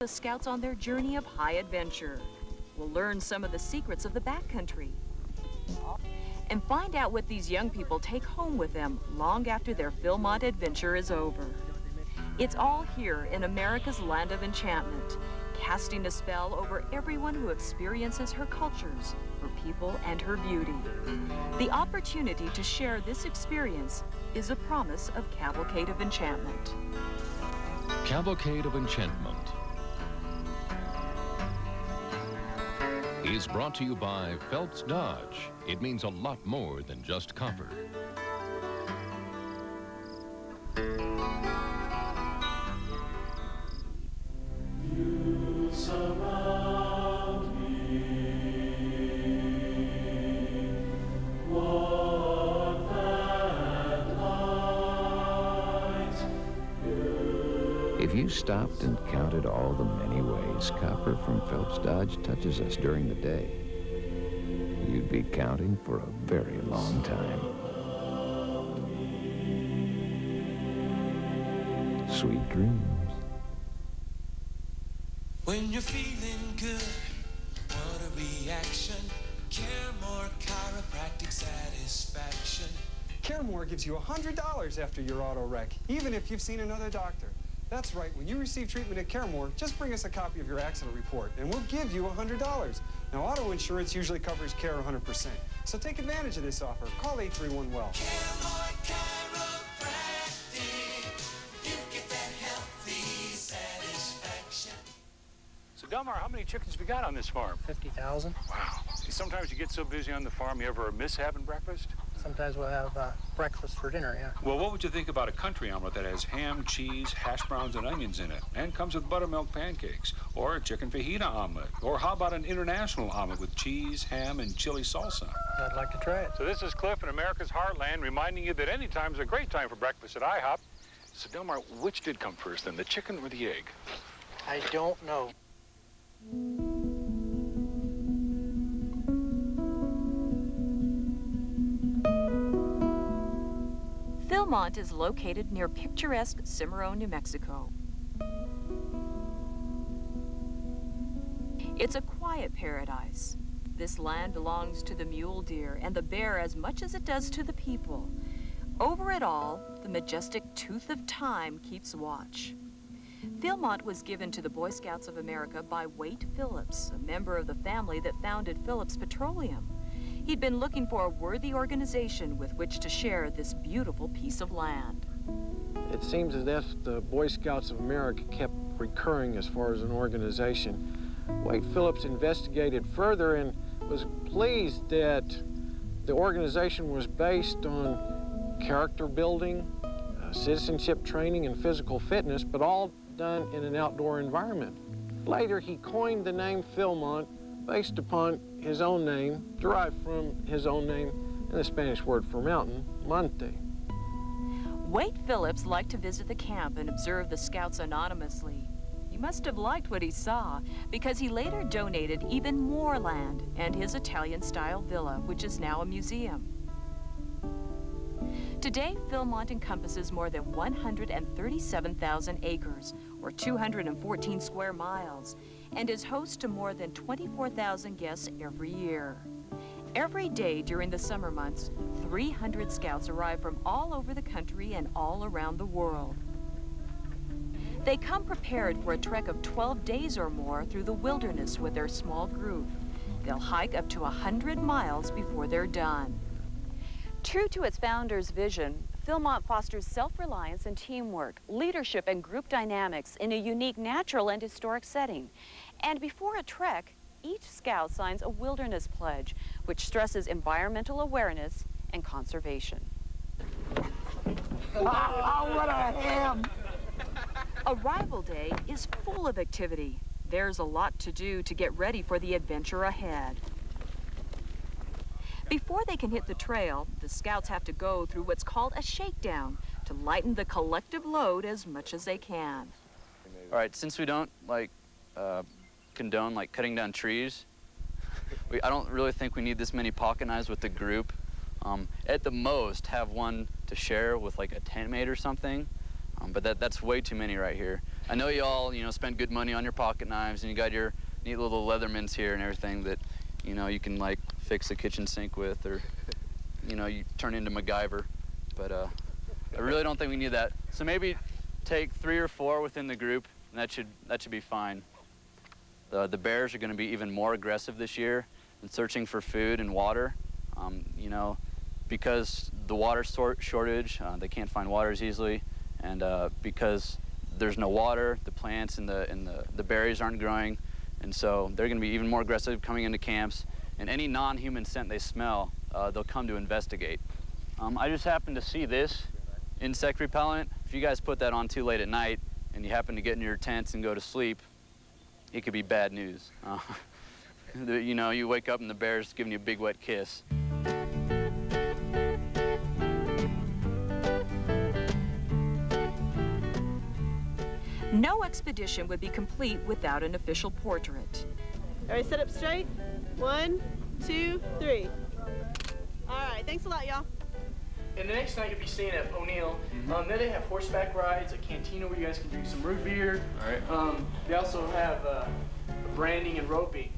the Scouts on their journey of high adventure. We'll learn some of the secrets of the backcountry and find out what these young people take home with them long after their Philmont adventure is over. It's all here in America's land of enchantment, casting a spell over everyone who experiences her cultures, her people, and her beauty. The opportunity to share this experience is a promise of Cavalcade of Enchantment. Cavalcade of Enchantment is brought to you by Phelps Dodge. It means a lot more than just comfort. If you stopped and counted all the many ways copper from Phelps Dodge touches us during the day, you'd be counting for a very long time. Sweet dreams. When you're feeling good, what a reaction. Caremore chiropractic satisfaction. Caremore gives you $100 after your auto wreck, even if you've seen another doctor. That's right, when you receive treatment at Caremore, just bring us a copy of your accident report, and we'll give you $100. Now, auto insurance usually covers care 100%, so take advantage of this offer. Call 831-WELL. Caremore chiropractic. You get that healthy satisfaction. So Delmar, how many chickens we got on this farm? 50,000. Wow. See, sometimes you get so busy on the farm, you ever miss having breakfast? Sometimes we'll have uh, breakfast for dinner, yeah. Well, what would you think about a country omelet that has ham, cheese, hash browns, and onions in it, and comes with buttermilk pancakes, or a chicken fajita omelet, or how about an international omelet with cheese, ham, and chili salsa? I'd like to try it. So this is Cliff in America's Heartland, reminding you that any time's a great time for breakfast at IHOP. So Delmar, which did come first, then, the chicken or the egg? I don't know. Philmont is located near picturesque Cimarron, New Mexico. It's a quiet paradise. This land belongs to the mule deer and the bear as much as it does to the people. Over it all, the majestic tooth of time keeps watch. Philmont was given to the Boy Scouts of America by Waite Phillips, a member of the family that founded Phillips Petroleum. He'd been looking for a worthy organization with which to share this beautiful piece of land. It seems as if the Boy Scouts of America kept recurring as far as an organization. Waite Phillips investigated further and was pleased that the organization was based on character building, uh, citizenship training, and physical fitness, but all done in an outdoor environment. Later, he coined the name Philmont based upon his own name, derived from his own name and the Spanish word for mountain, monte. Waite Phillips liked to visit the camp and observe the scouts anonymously. He must have liked what he saw because he later donated even more land and his Italian-style villa, which is now a museum. Today, Philmont encompasses more than 137,000 acres, or 214 square miles, and is host to more than 24,000 guests every year. Every day during the summer months, 300 scouts arrive from all over the country and all around the world. They come prepared for a trek of 12 days or more through the wilderness with their small group. They'll hike up to 100 miles before they're done. True to its founder's vision, Philmont fosters self-reliance and teamwork, leadership and group dynamics in a unique natural and historic setting. And before a trek, each scout signs a wilderness pledge, which stresses environmental awareness and conservation. Oh, what a ham! Arrival day is full of activity. There's a lot to do to get ready for the adventure ahead. Before they can hit the trail, the scouts have to go through what's called a shakedown to lighten the collective load as much as they can. All right, since we don't like uh, condone like cutting down trees, we, I don't really think we need this many pocket knives with the group. Um, at the most, have one to share with like a tent mate or something, um, but that, that's way too many right here. I know you all, you know, spend good money on your pocket knives and you got your neat little Leathermans here and everything that, you know, you can like fix a kitchen sink with or, you know, you turn into MacGyver. But uh, I really don't think we need that. So maybe take three or four within the group and that should, that should be fine. The, the bears are going to be even more aggressive this year in searching for food and water. Um, you know, because the water shortage, uh, they can't find water as easily, and uh, because there's no water, the plants and the and the, the berries aren't growing, and so they're going to be even more aggressive coming into camps. And any non-human scent they smell, uh, they'll come to investigate. Um, I just happened to see this insect repellent. If you guys put that on too late at night and you happen to get in your tents and go to sleep, it could be bad news. Uh, you know, you wake up and the bear's giving you a big wet kiss. No expedition would be complete without an official portrait. All right, sit up straight. One, two, three. All right, thanks a lot, y'all. And the next night you'll be staying at O'Neill. Um, there they have horseback rides, a cantina where you guys can drink some root beer. All right. Um, they also have uh, branding and roping.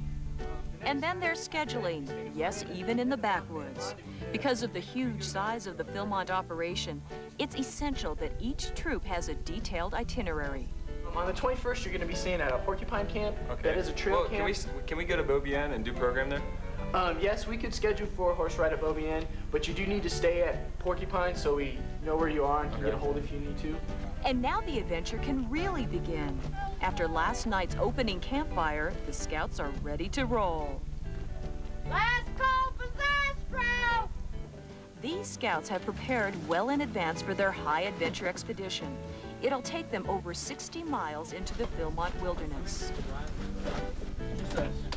And then there's scheduling, yes, even in the backwoods. Because of the huge size of the Philmont operation, it's essential that each troop has a detailed itinerary. Um, on the 21st, you're going to be staying at a porcupine camp. That is a trail well, camp. Can we, can we go to Beaubien and do program there? Um, yes, we could schedule for a horse ride at Beaubien, but you do need to stay at Porcupine so we know where you are and can get a hold if you need to. And now the adventure can really begin. After last night's opening campfire, the scouts are ready to roll. Last call for Zastrow! These scouts have prepared well in advance for their high adventure expedition. It'll take them over 60 miles into the Philmont wilderness.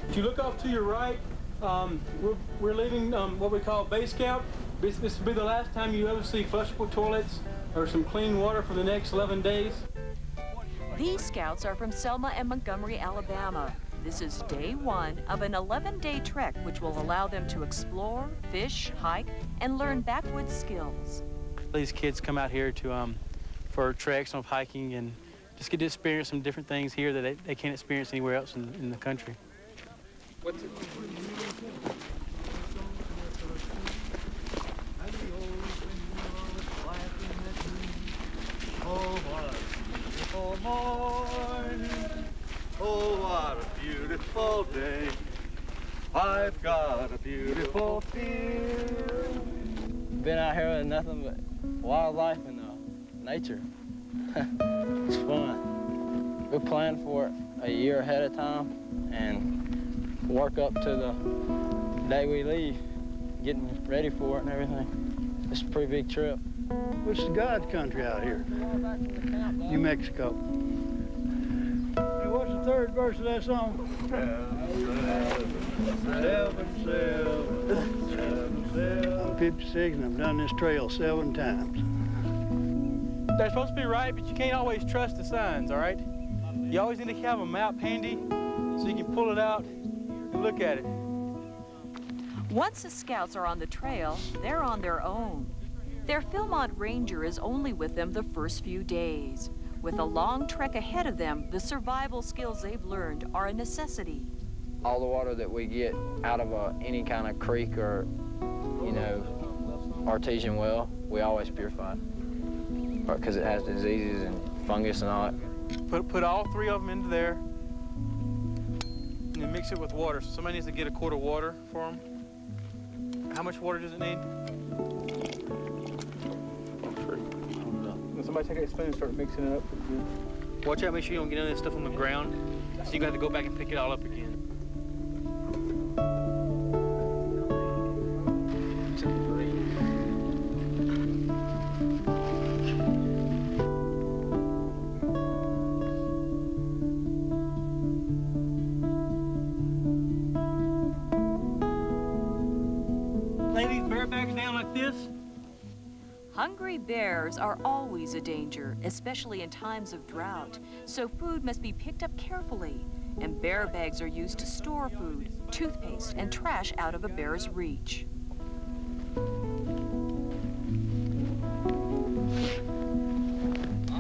If you look off to your right, um, we're, we're leaving um, what we call base camp. This, this will be the last time you ever see flushable toilets or some clean water for the next 11 days. These scouts are from Selma and Montgomery, Alabama. This is day one of an 11-day trek which will allow them to explore, fish, hike, and learn backwoods skills. These kids come out here to um, for treks of hiking and just get to experience some different things here that they, they can't experience anywhere else in, in the country. What's it? Oh, what a beautiful morning. What a beautiful day. I've got a beautiful field. Been out here with nothing but wildlife and nature. it's fun. We plan for it a year ahead of time and work up to the day we leave, getting ready for it and everything. It's a pretty big trip. It's the God's country out here, New Mexico. Hey, what's the third verse of that song? Seven, seven, seven, seven. I'm 56 and I've done this trail seven times. They're supposed to be right, but you can't always trust the signs, all right? You always need to have a map handy so you can pull it out and look at it. Once the scouts are on the trail, they're on their own. Their Philmont Ranger is only with them the first few days. With a long trek ahead of them, the survival skills they've learned are a necessity. All the water that we get out of a, any kind of creek or, you know, artesian well, we always purify it. Because it has diseases and fungus and all that. Put, put all three of them into there and then mix it with water. So somebody needs to get a quart of water for them. How much water does it need? Somebody take a spoon and start mixing it up. Watch out, make sure you don't get any of this stuff on the ground. So you're gonna have to go back and pick it all up again. Bears are always a danger, especially in times of drought, so food must be picked up carefully, and bear bags are used to store food, toothpaste, and trash out of a bear's reach.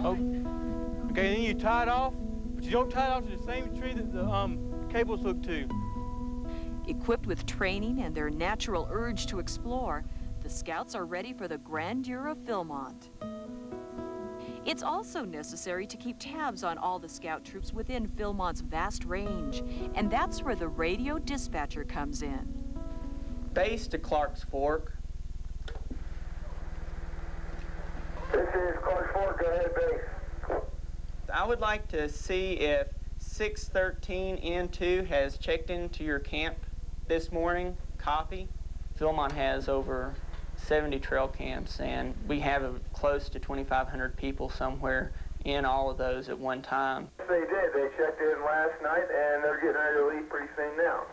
Oh, Okay, then you tie it off, but you don't tie it off to the same tree that the um, cable's hooked to. Equipped with training and their natural urge to explore, the Scouts are ready for the grandeur of Philmont. It's also necessary to keep tabs on all the Scout troops within Philmont's vast range, and that's where the radio dispatcher comes in. Base to Clark's Fork. This is Clark's Fork. Go ahead, base. I would like to see if 613N2 has checked into your camp this morning. Copy. Philmont has over 70 trail camps, and we have a, close to 2,500 people somewhere in all of those at one time. They did. They checked in last night, and they're getting ready to leave pretty soon now.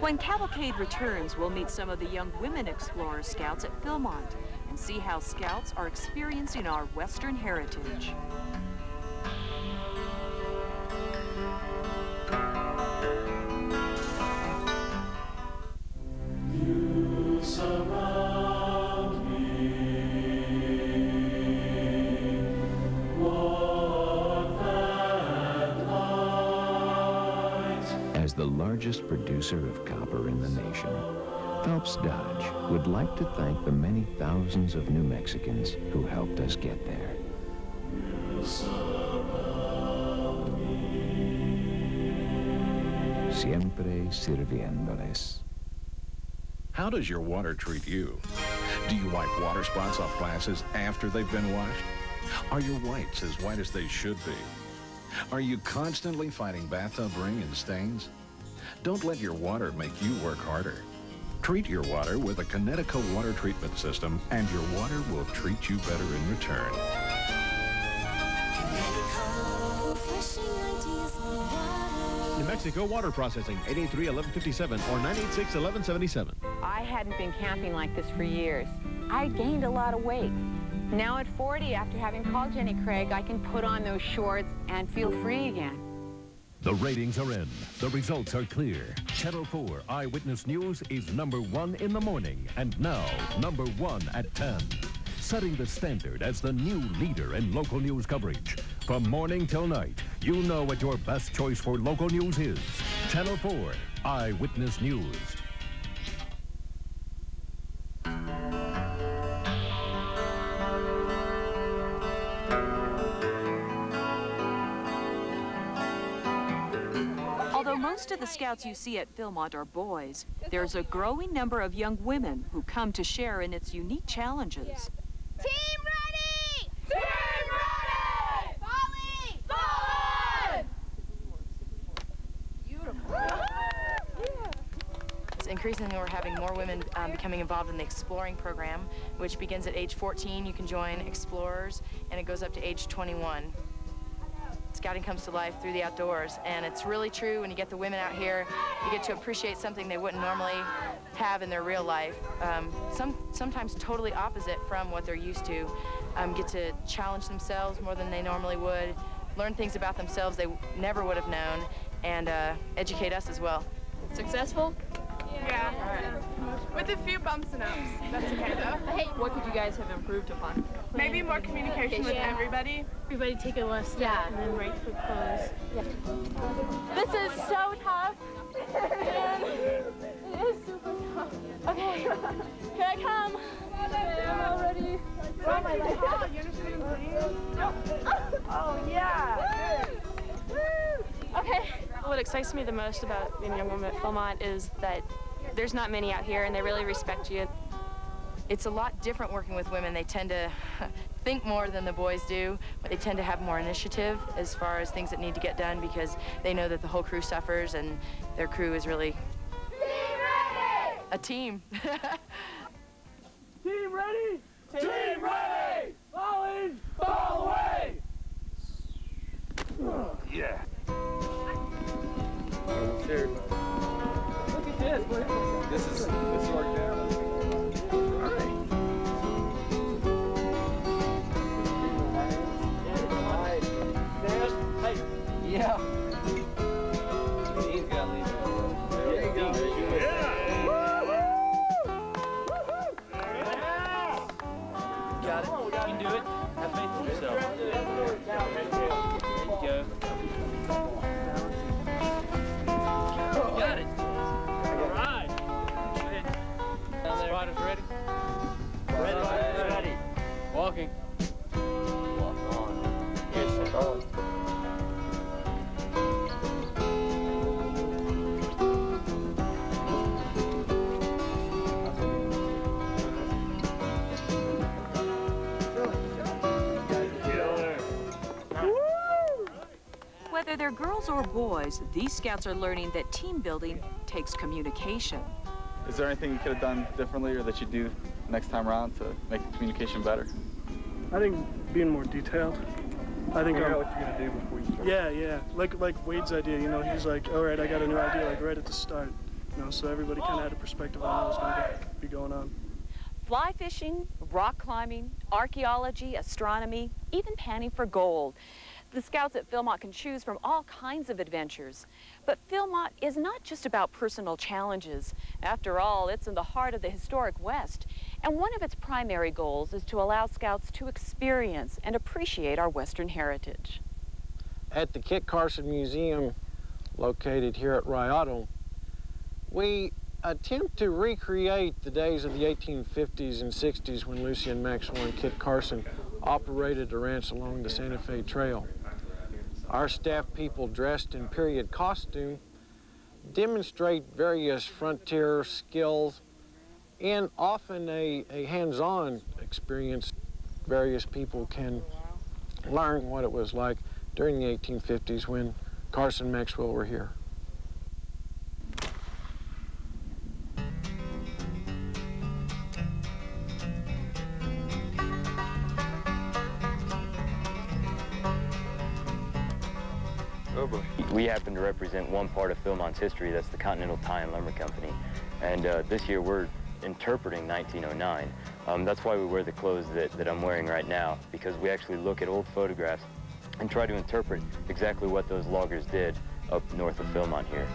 When Cavalcade returns, we'll meet some of the young women Explorer Scouts at Philmont and see how Scouts are experiencing our Western heritage. The largest producer of copper in the nation, Phelps Dodge would like to thank the many thousands of New Mexicans who helped us get there. Siempre sirviéndoles. How does your water treat you? Do you wipe water spots off glasses after they've been washed? Are your whites as white as they should be? Are you constantly fighting bathtub ring and stains? Don't let your water make you work harder. Treat your water with a Connecticut water treatment system and your water will treat you better in return. New Mexico Water Processing, 883-1157 or 986-1177. I hadn't been camping like this for years. I gained a lot of weight. Now at 40, after having called Jenny Craig, I can put on those shorts and feel free again. The ratings are in. The results are clear. Channel 4 Eyewitness News is number one in the morning and now number one at 10. Setting the standard as the new leader in local news coverage. From morning till night, you know what your best choice for local news is. Channel 4 Eyewitness News. Of the scouts you see at Philmont are boys, there's a growing number of young women who come to share in its unique challenges. Team ready! Team ready! Volley! Forward! It's increasingly we're having more women um, becoming involved in the exploring program, which begins at age 14. You can join explorers, and it goes up to age 21. Scouting comes to life through the outdoors, and it's really true when you get the women out here, you get to appreciate something they wouldn't normally have in their real life. Um, some, sometimes totally opposite from what they're used to. Um, get to challenge themselves more than they normally would, learn things about themselves they never would have known, and uh, educate us as well. Successful? Yeah. With a few bumps and ups. That's okay though. Hey, What could you guys have improved upon? Maybe more communication with Yeah. everybody. Everybody take a left step Yeah. and then right foot close. This is so tough. Man, it is super tough. Okay, here I come. I'm all ready. Oh my god, you understand what I'm? Oh yeah. Okay. What excites me the most about being a young woman at Philmont is that there's not many out here and they really respect you. It's a lot different working with women. They tend to think more than the boys do, but they tend to have more initiative as far as things that need to get done because they know that the whole crew suffers and their crew is really a team. Team ready! Team ready! Fall in, fall away! Yeah. Look girls or boys, these scouts are learning that team building takes communication. Is there anything you could have done differently or that you do next time around to make the communication better? I think being more detailed. I think Figure out what you're gonna do before you start. Yeah, yeah. Like like Wade's idea, you know, he's like, all right, I got a new idea, like right at the start. You know, so everybody kind of had a perspective on what was going to be going on. Fly fishing, rock climbing, archaeology, astronomy, even panning for gold. The scouts at Philmont can choose from all kinds of adventures. But Philmont is not just about personal challenges. After all, it's in the heart of the historic West. And one of its primary goals is to allow scouts to experience and appreciate our Western heritage. At the Kit Carson Museum, located here at Rayado, we attempt to recreate the days of the 1850s and 60s when Lucien Maxwell and Kit Carson operated the ranch along the Santa Fe Trail. Our staff people dressed in period costume demonstrate various frontier skills and often a, a hands-on experience. Various people can learn what it was like during the 1850s when Carson Maxwell were here. Philmont's history, that's the Continental Tie and Lumber Company. And uh, this year we're interpreting 1909. Um, that's why we wear the clothes that, that I'm wearing right now, because we actually look at old photographs and try to interpret exactly what those loggers did up north of Philmont here.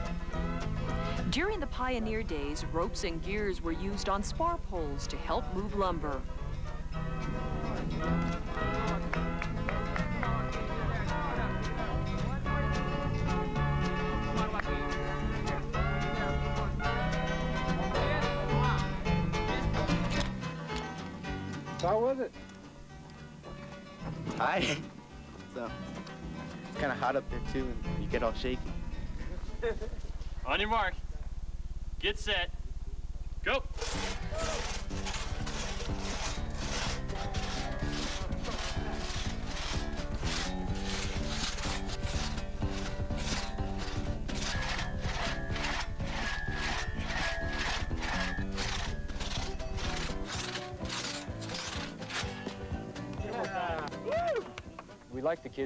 During the pioneer days, ropes and gears were used on spar poles to help move lumber. How was it? Hi. So, it's kind of hot up there too, and you get all shaky. On your mark. Get set. Go.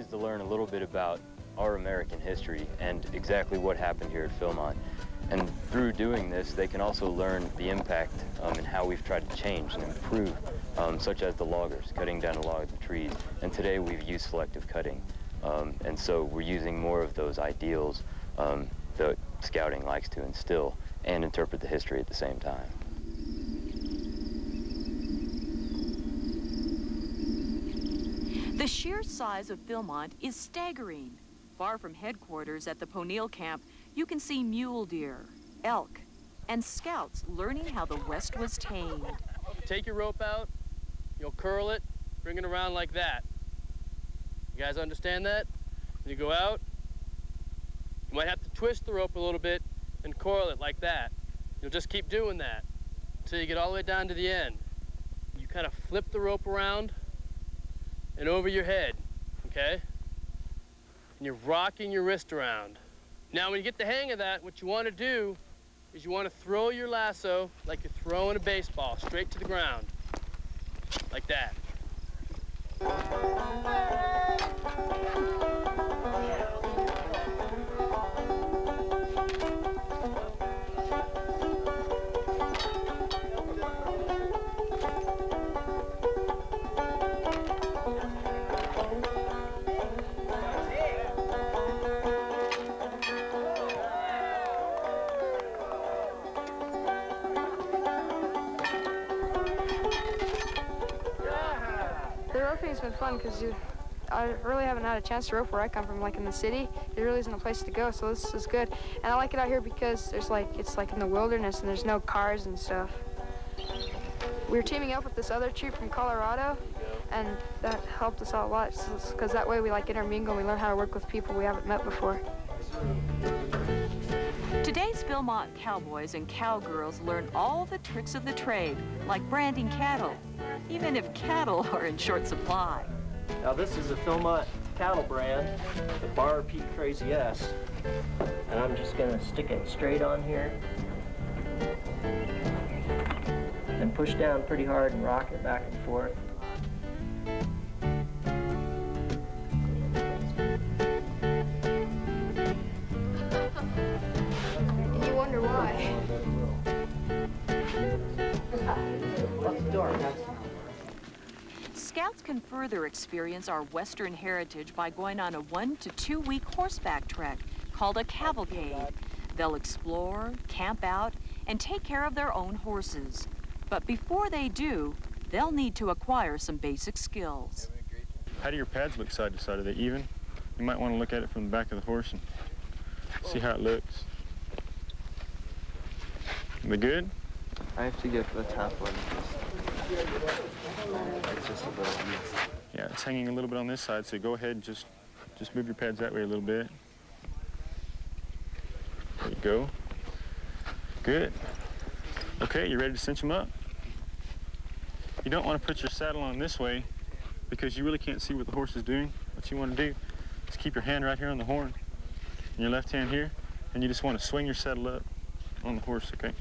To learn a little bit about our American history and exactly what happened here at Philmont. And through doing this, they can also learn the impact um, and how we've tried to change and improve, um, such as the loggers, cutting down a lot of the trees. And today we've used selective cutting. Um, and so we're using more of those ideals um, that scouting likes to instill and interpret the history at the same time. The sheer size of Philmont is staggering. Far from headquarters at the Ponil camp, you can see mule deer, elk, and scouts learning how the West was tamed. Take your rope out, you'll curl it, bring it around like that. You guys understand that? When you go out, you might have to twist the rope a little bit and coil it like that. You'll just keep doing that until you get all the way down to the end. You kind of flip the rope around and over your head, okay? And you're rocking your wrist around. Now, when you get the hang of that, what you want to do is you want to throw your lasso like you're throwing a baseball straight to the ground, like that. Fun because I really haven't had a chance to rope where I come from, like in the city. There really isn't a place to go, so this is good. And I like it out here because there's like, it's like in the wilderness and there's no cars and stuff. We were teaming up with this other troop from Colorado, and that helped us out a lot because that way we like intermingle and we learn how to work with people we haven't met before. Today's Philmont cowboys and cowgirls learn all the tricks of the trade, like branding cattle, even if cattle are in short supply. Now this is a Philmont cattle brand, the Bar Peak Crazy S. And I'm just gonna stick it straight on here. And push down pretty hard and rock it back and forth. Scouts can further experience our Western heritage by going on a one to two week horseback trek called a cavalcade. They'll explore, camp out, and take care of their own horses. But before they do, they'll need to acquire some basic skills. How do your pads look side to side? Are they even? You might want to look at it from the back of the horse and see how it looks. Are they good? I have to get the top one. Yeah, it's hanging a little bit on this side, so go ahead and just, just move your pads that way a little bit. There you go. Good. Okay, you're ready to cinch them up? You don't want to put your saddle on this way because you really can't see what the horse is doing. What you want to do is keep your hand right here on the horn and your left hand here, and you just want to swing your saddle up on the horse, okay?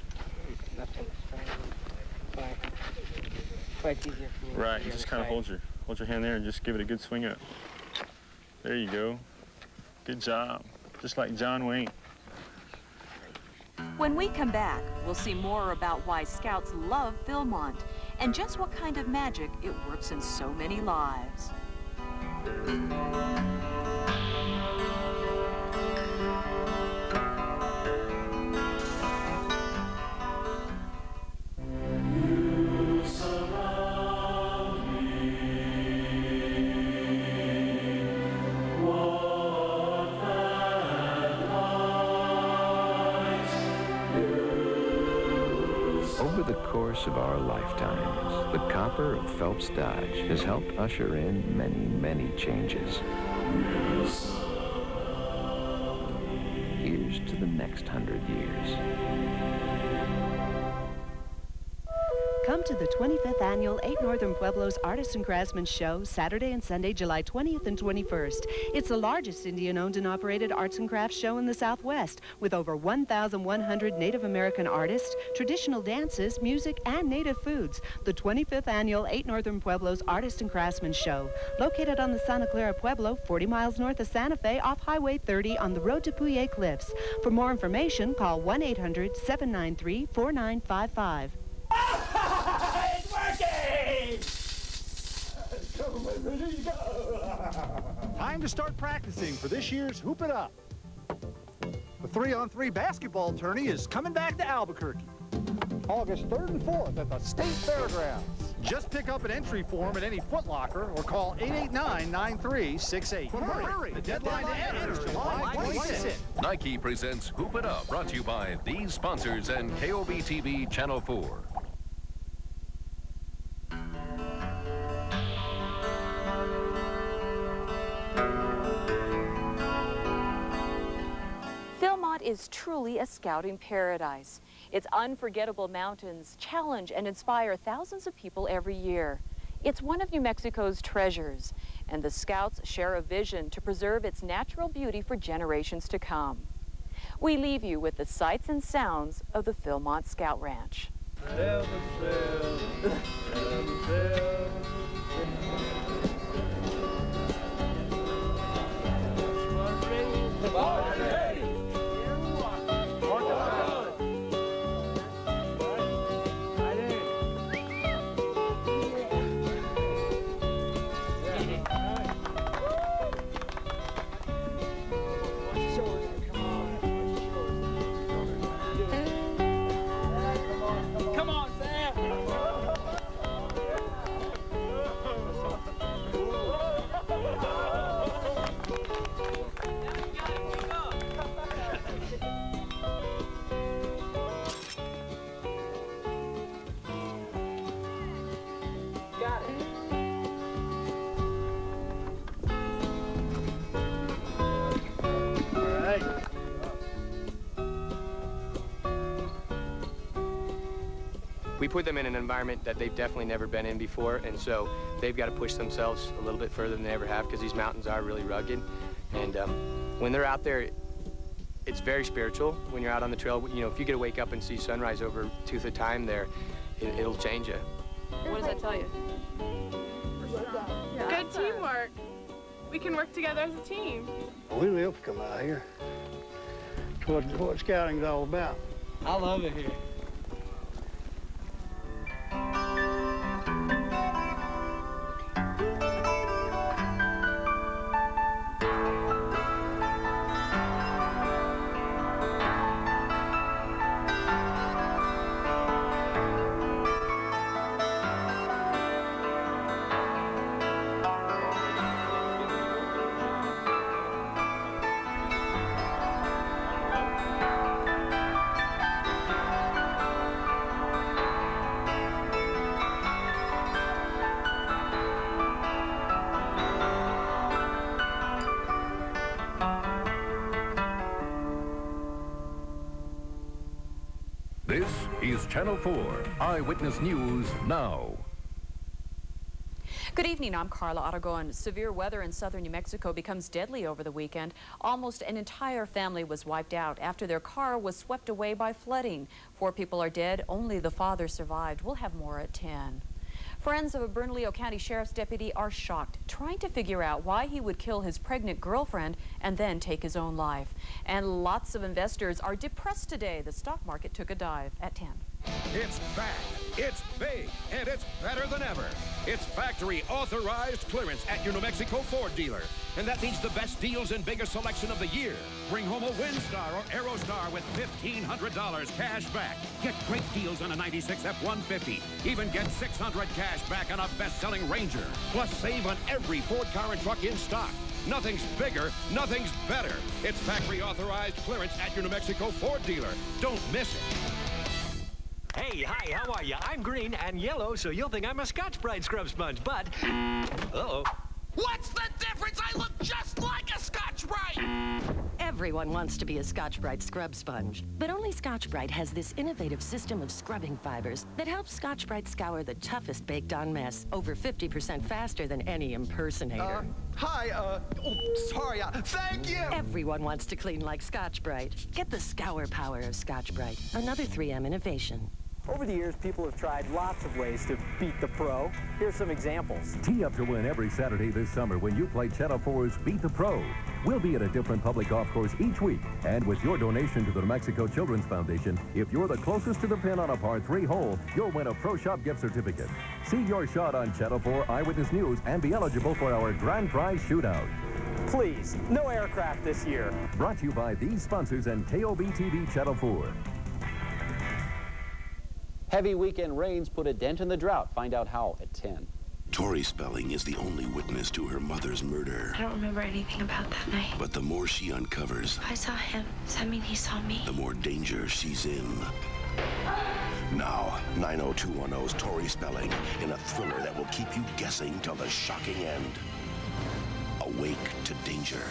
Quite easier for me. Right, you just kind of hold your hold your hand there and just give it a good swing up. There you go. Good job. Just like John Wayne. When we come back, we'll see more about why Scouts love Philmont and just what kind of magic it works in so many lives. Phelps Dodge has helped usher in many, many changes. Here's to the next hundred years. To the 25th annual 8 Northern Pueblos Artists and Craftsmen Show Saturday and Sunday, July 20th and 21st. It's the largest Indian-owned and operated arts and crafts show in the Southwest with over 1,100 Native American artists, traditional dances, music, and native foods. The 25th annual 8 Northern Pueblos Artists and Craftsmen Show, located on the Santa Clara Pueblo, 40 miles north of Santa Fe off Highway 30 on the road to Puye Cliffs. For more information, call 1-800-793-4955. Time to start practicing for this year's Hoop It Up. The three-on-three basketball tourney is coming back to Albuquerque. August 3rd and 4th at the State Fairgrounds. Just pick up an entry form at any Foot Locker or call 889-9368. Hurry, hurry, the deadline to enter is July 26th. Nike presents Hoop It Up, brought to you by these sponsors and KOB TV Channel 4. Is truly a scouting paradise. Its unforgettable mountains challenge and inspire thousands of people every year. It's one of New Mexico's treasures, and the Scouts share a vision to preserve its natural beauty for generations to come. We leave you with the sights and sounds of the Philmont Scout Ranch. Put them in an environment that they've definitely never been in before, and so they've got to push themselves a little bit further than they ever have because these mountains are really rugged. And um, when they're out there, it's very spiritual when you're out on the trail. You know, if you get to wake up and see sunrise over tooth of time there, it, will change you. What does that tell you? Good teamwork. We can work together as a team. We live to come out here. It's what, what scouting's all about. I love it here. This is Channel 4 Eyewitness News Now. Good evening, I'm Carla Aragon. Severe weather in southern New Mexico becomes deadly over the weekend. Almost an entire family was wiped out after their car was swept away by flooding. Four people are dead, only the father survived. We'll have more at 10. Friends of a Bernalillo County Sheriff's deputy are shocked, trying to figure out why he would kill his pregnant girlfriend and then take his own life. And lots of investors are depressed today. The stock market took a dive at 10. It's back, it's big, and it's better than ever. It's factory authorized clearance at your New Mexico Ford dealer. And that means the best deals and biggest selection of the year. Bring home a Windstar or Aerostar with $1,500 cash back. Get great deals on a 96 F-150. Even get 600 cash back on a best-selling Ranger. Plus save on every Ford car and truck in stock. Nothing's bigger, nothing's better. It's factory authorized clearance at your New Mexico Ford dealer. Don't miss it. Hey, hi, how are you? I'm green and yellow, so you'll think I'm a Scotch-Brite scrub sponge, but... Uh-oh. What's the difference? I look just like a Scotch-Brite! Everyone wants to be a Scotch-Brite scrub sponge, but only Scotch-Brite has this innovative system of scrubbing fibers that helps Scotch-Brite scour the toughest baked-on mess over 50% faster than any impersonator. Uh, hi, uh, oh, sorry, uh, thank you! Everyone wants to clean like Scotch-Brite. Get the scour power of Scotch-Brite, another 3M innovation. Over the years, people have tried lots of ways to beat the pro. Here's some examples. Tee up to win every Saturday this summer when you play Channel 4's Beat the Pro. We'll be at a different public golf course each week. And with your donation to the New Mexico Children's Foundation, if you're the closest to the pin on a par 3 hole, you'll win a Pro Shop gift certificate. See your shot on Channel 4 Eyewitness News and be eligible for our grand prize shootout. Please, no aircraft this year. Brought to you by these sponsors and KOB TV Channel 4. Heavy weekend rains put a dent in the drought. Find out how at 10. Tori Spelling is the only witness to her mother's murder. I don't remember anything about that night. But the more she uncovers, I saw him. Does that mean he saw me? the more danger she's in. Now, 90210's Tori Spelling in a thriller that will keep you guessing till the shocking end. Awake to danger.